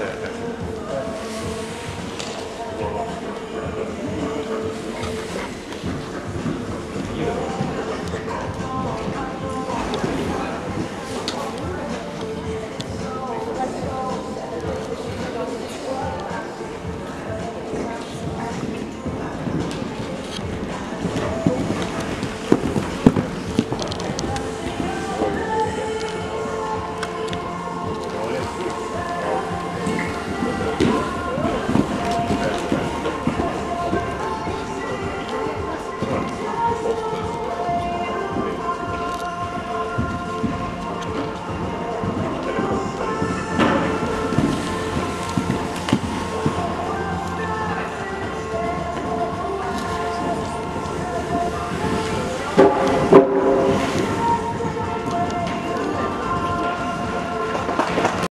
Yeah. Pronto.